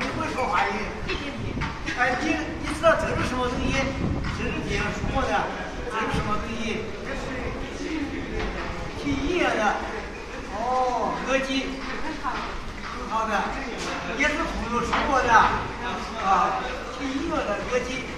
你会说话你哎你你知道这是什么东西这是别人送我的。这是什么东西这是听叶的。哦歌姬。好的。也是朋友送过的。啊听音乐的歌姬。